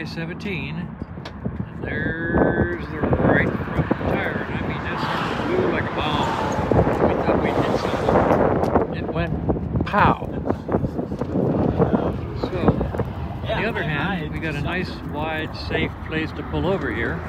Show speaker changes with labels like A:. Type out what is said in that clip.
A: I-17. And there's the right front tire. And I mean, this flew like a bomb. We thought we something. It went pow. So, on the other hand, we got a nice, wide, safe place to pull over here.